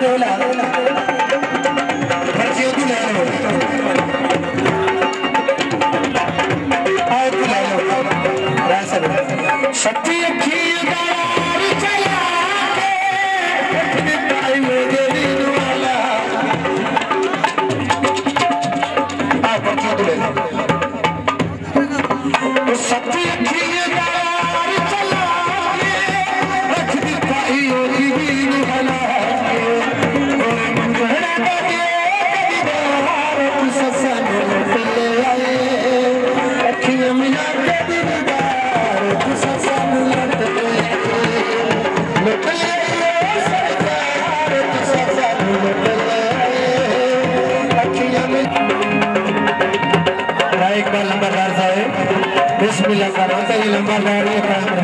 喝了，喝了。رمار سبيلا جان جڏهن لمبا نه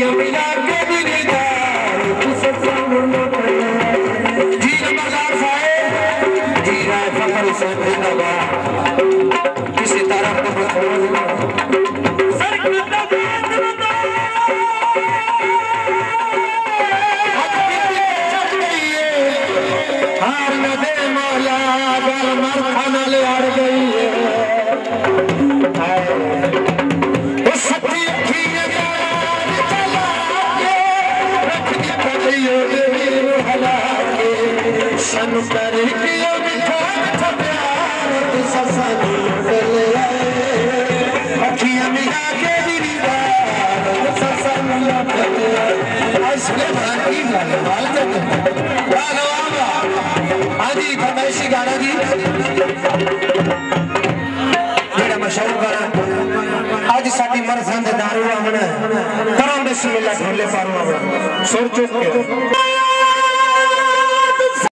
يمي جا مان ش اڄ ساڍي منسندارو آي فارو س